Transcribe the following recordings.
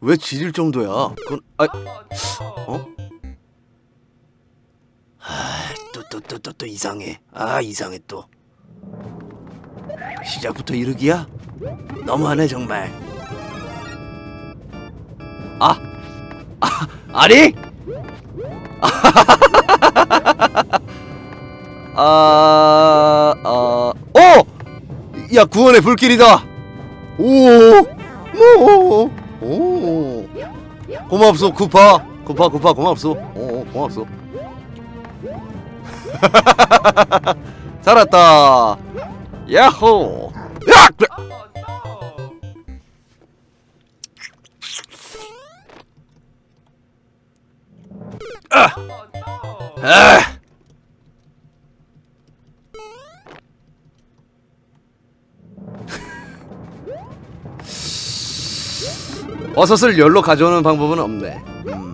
왜 지질 정도야? 그건 아 어? 아또 또 또 또 또 이상해. 아 이상해 또. 시작부터 이르기야? 너무하네 정말. 아, 아 아니? 아, 아, 오! 야 구원의 불길이다. 오, 오, 오. 고맙소 쿠파, 쿠파, 쿠파 고맙소. 오, 고맙소. 살았다. 야호. 야! 그래. 아! 버섯을 열로 가져오는 방법은 없네. 음.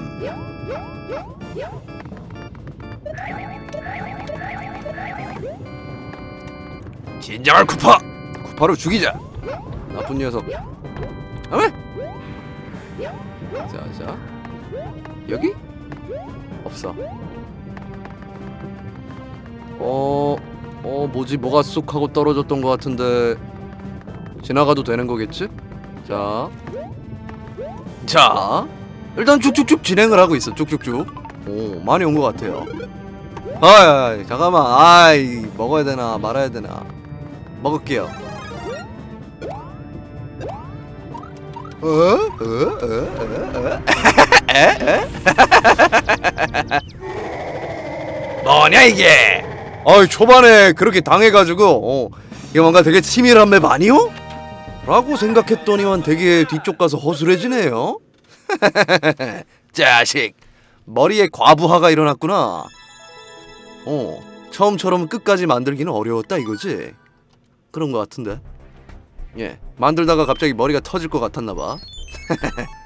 진정한 쿠파! 쿠파로 죽이자! 나쁜 녀석. 아메? 자, 자. 여기? 없어. 어, 어, 뭐지? 뭐가 쑥 하고 떨어졌던 것 같은데. 지나가도 되는 거겠지? 자. 자. 일단 쭉쭉쭉 진행을 하고 있어. 쭉쭉쭉. 오, 많이 온 것 같아요. 아이, 잠깐만. 아이, 먹어야 되나 말아야 되나. 먹을게요. 어? 어? 어? 뭐냐 이게? 어이 초반에 그렇게 당해가지고 어, 이게 뭔가 되게 치밀한 맵 아니요? 라고 생각했더니만 되게 뒤쪽 가서 허술해지네요. 자식 머리에 과부하가 일어났구나. 어 처음처럼 끝까지 만들기는 어려웠다 이거지? 그런 것 같은데. 예 만들다가 갑자기 머리가 터질 것 같았나봐.